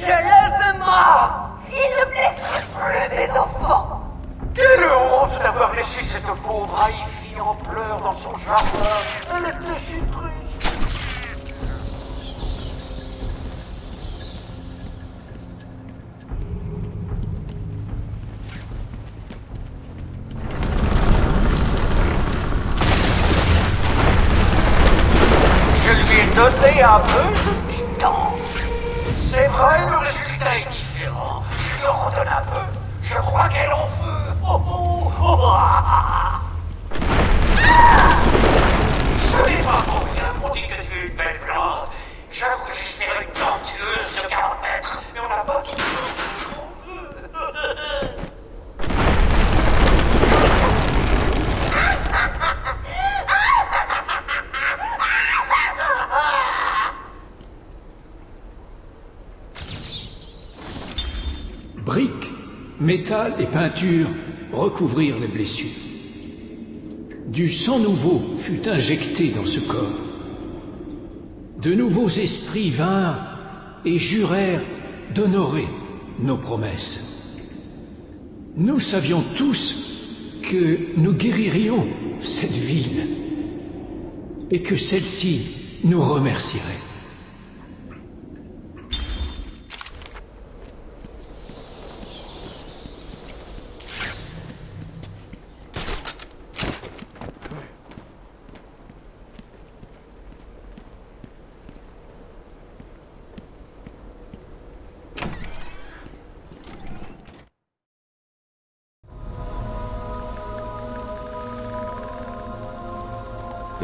Je le veux Il ne blesse plus mes enfants. Quelle honte d'avoir laissé cette pauvre Haïfie en pleurs dans son jardin. Elle était si triste Je lui ai donné un peu. Le résultat est différent. Je en redonne un peu. Je crois qu'elle en veut. Oh, oh, oh, ah, ah. Ce n'est pas pour rien qu'on dit que tu es une belle plante. J'avoue que j'espérais une plantueuse de 40 mètres, mais on n'a pas tout ce qu'on veut. Briques, métal et peinture recouvrirent les blessures. Du sang nouveau fut injecté dans ce corps. De nouveaux esprits vinrent et jurèrent d'honorer nos promesses. Nous savions tous que nous guéririons cette ville et que celle-ci nous remercierait.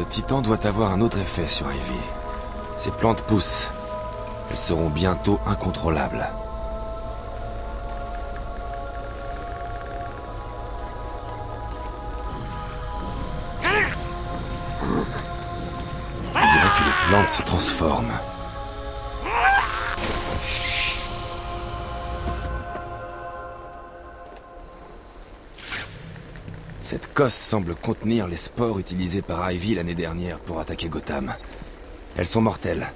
Titan doit avoir un autre effet sur Ivy. Ces plantes poussent. Elles seront bientôt incontrôlables. On dirait que les plantes se transforment. Cette cosse semble contenir les spores utilisés par Ivy l'année dernière pour attaquer Gotham. Elles sont mortelles.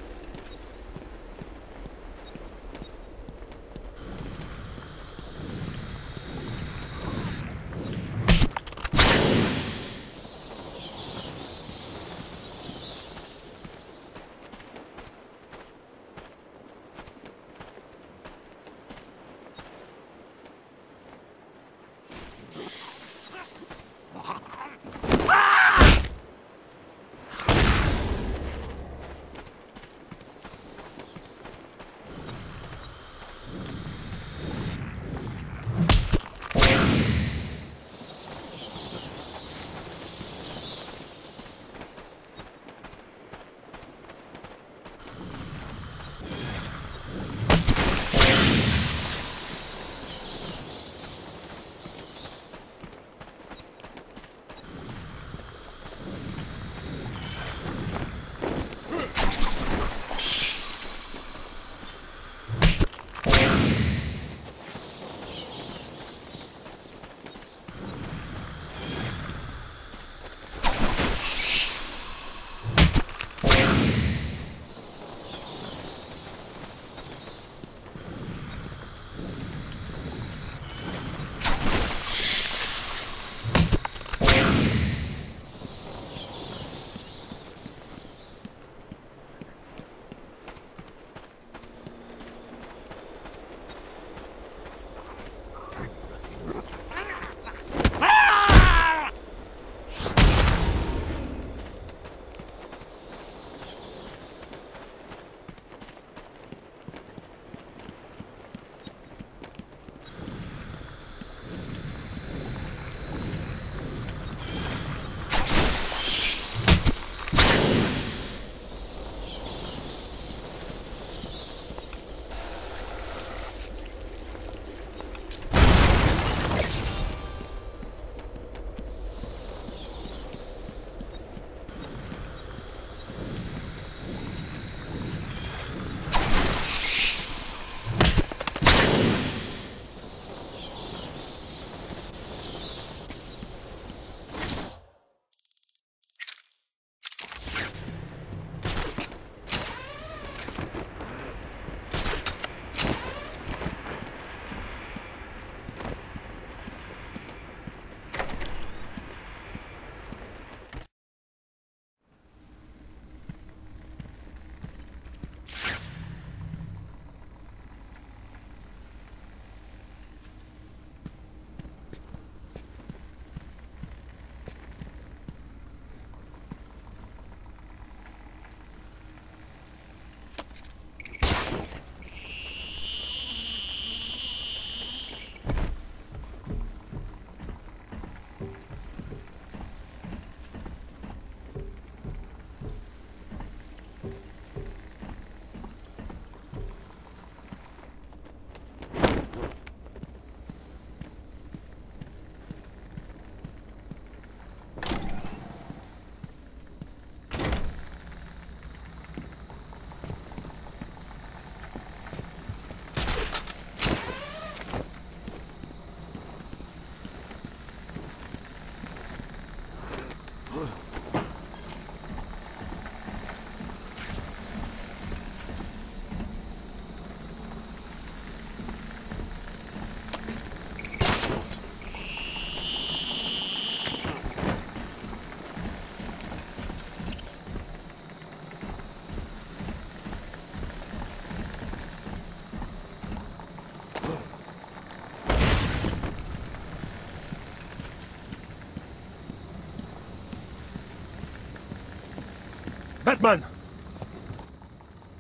Batman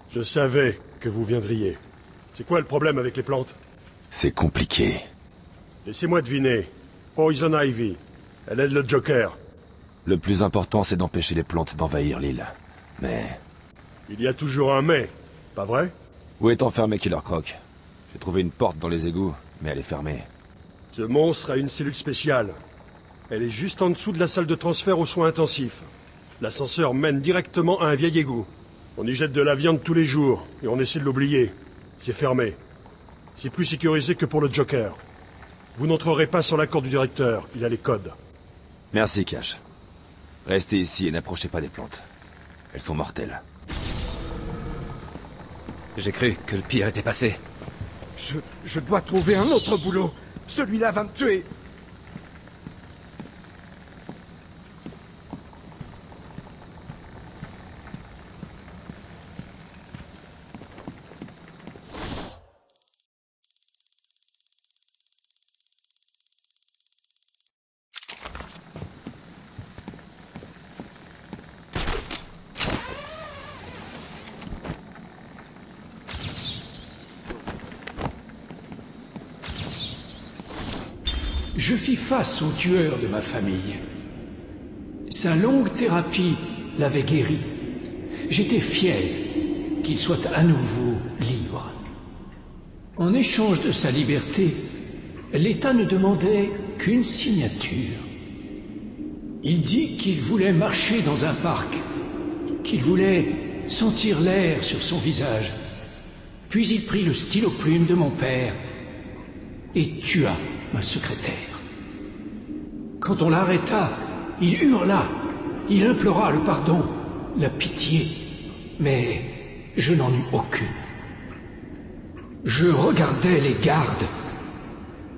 Je savais que vous viendriez. C'est quoi le problème avec les plantes? C'est compliqué. Laissez-moi deviner. Poison Ivy. Elle aide le Joker. Le plus important, c'est d'empêcher les plantes d'envahir l'île. Mais... Il y a toujours un mais, pas vrai? Où est enfermé Killer Croc? J'ai trouvé une porte dans les égouts, mais elle est fermée. Ce monstre a une cellule spéciale. Elle est juste en dessous de la salle de transfert aux soins intensifs. L'ascenseur mène directement à un vieil égout. On y jette de la viande tous les jours, et on essaie de l'oublier. C'est fermé. C'est plus sécurisé que pour le Joker. Vous n'entrerez pas sans l'accord du directeur, il a les codes. Merci, Cash. Restez ici et n'approchez pas des plantes. Elles sont mortelles. J'ai cru que le pire était passé. Je, je dois trouver un autre boulot. Celui-là va me tuer. Je fis face au tueur de ma famille. Sa longue thérapie l'avait guéri. J'étais fier qu'il soit à nouveau libre. En échange de sa liberté, l'État ne demandait qu'une signature. Il dit qu'il voulait marcher dans un parc, qu'il voulait sentir l'air sur son visage. Puis il prit le stylo plume de mon père et tua ma secrétaire. Quand on l'arrêta, il hurla, il implora le pardon, la pitié, mais je n'en eus aucune. Je regardais les gardes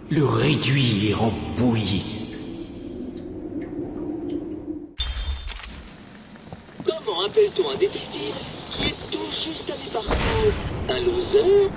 le réduire en bouillie. Comment appelle-t-on un détective qui est tout juste à mi-parcours Un loser?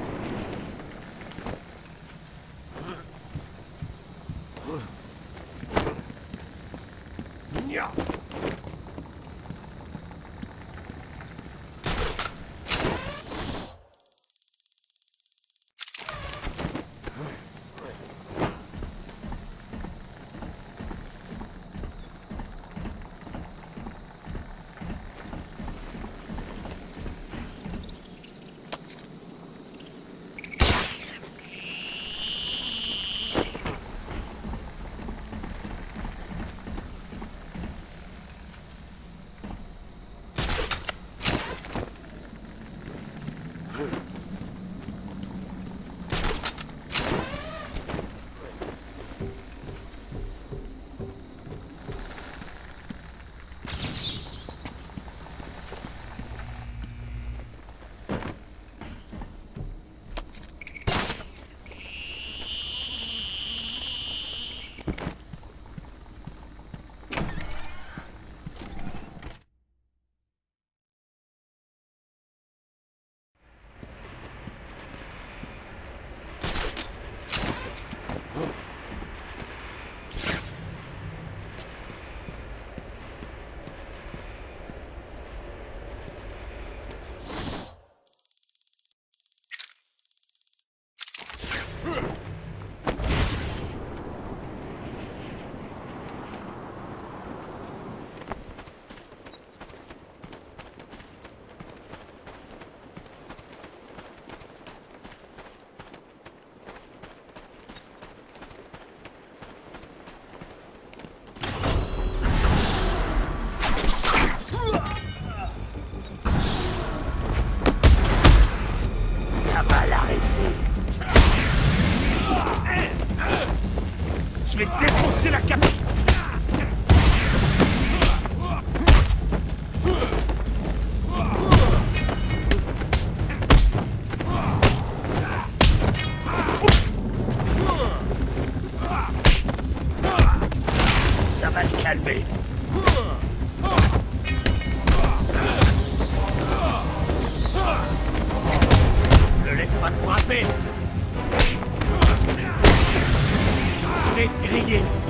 Ça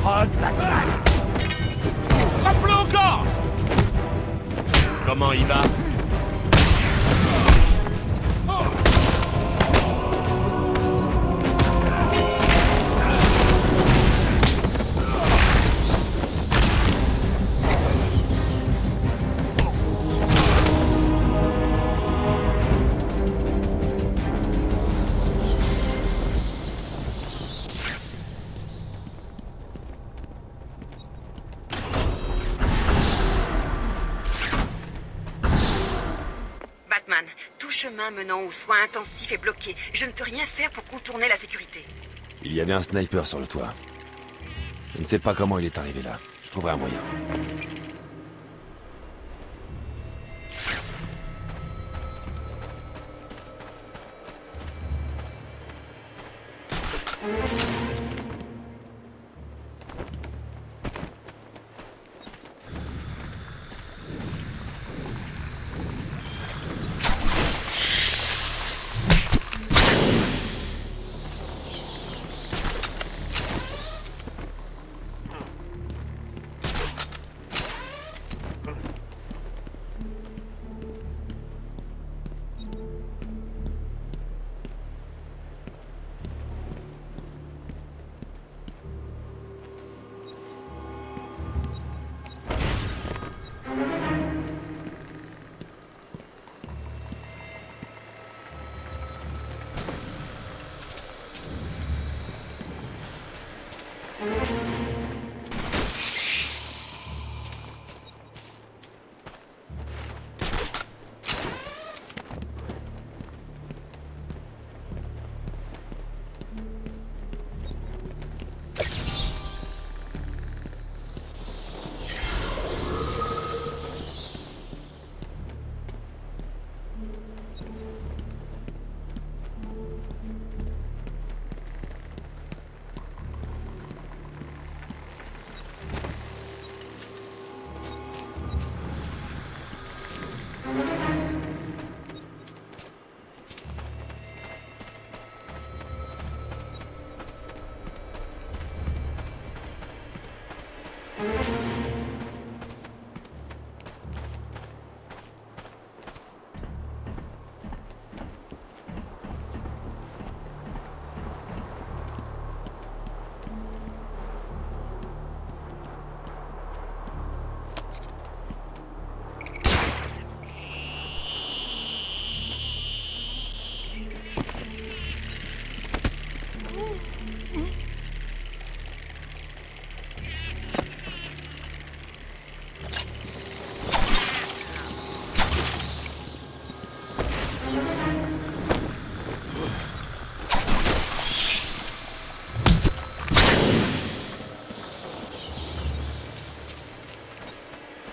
le frog, Batman. Frappe-le Comment il va? Chemin menant aux soins intensifs est bloqué. Je ne peux rien faire pour contourner la sécurité. Il y avait un sniper sur le toit. Je ne sais pas comment il est arrivé là. Je trouverai un moyen.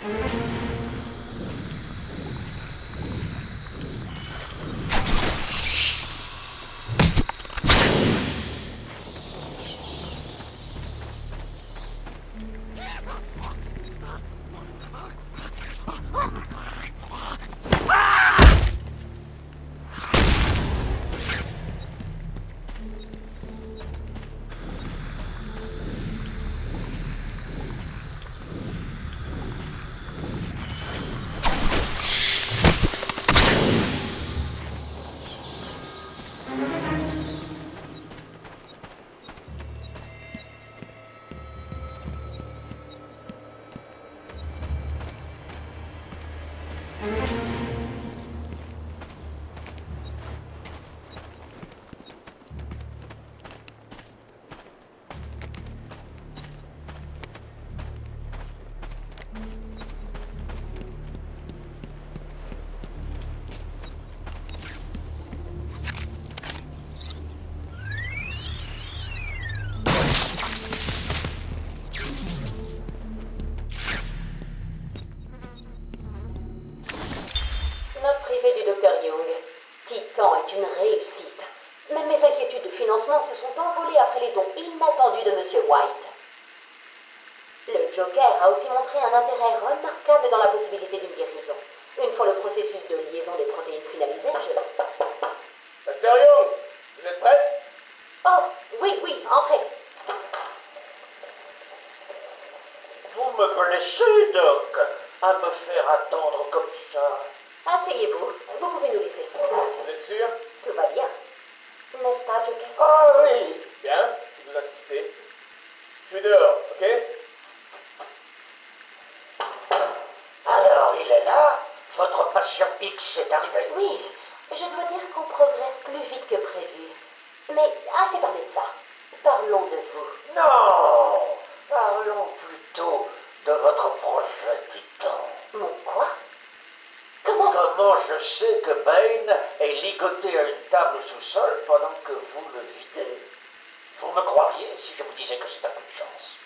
Thank you. Me blessez, Doc, à me faire attendre comme ça. Asseyez-vous. Vous pouvez nous laisser. Vous êtes sûr? Tout va bien. N'est-ce pas, Joker Ah oui Bien, si vous insistez. Je suis dehors, ok? Alors, il est là Votre patient X est arrivé Oui, je dois dire qu'on progresse plus vite que prévu. Mais assez parlé de ça. Parlons de vous. Non Parlons plutôt de votre projet Titan. Mon quoi? Comment? Comme Comment je sais que Bane est ligoté à une table au sous-sol pendant que vous le videz? Vous me croiriez si je vous disais que c'est un coup de chance.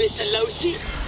Quoi Tu